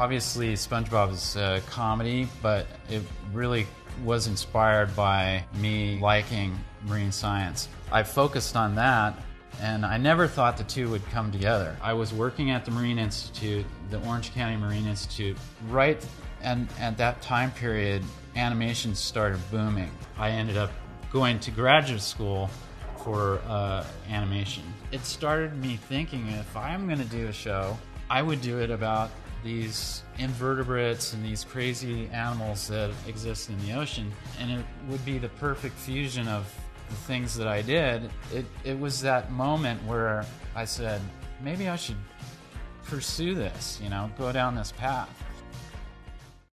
Obviously, SpongeBob is a comedy, but it really was inspired by me liking marine science. I focused on that, and I never thought the two would come together. I was working at the Marine Institute, the Orange County Marine Institute, right and at that time period, animation started booming. I ended up going to graduate school for uh, animation. It started me thinking if I'm going to do a show, I would do it about these invertebrates and these crazy animals that exist in the ocean, and it would be the perfect fusion of the things that I did. It, it was that moment where I said, maybe I should pursue this, you know, go down this path.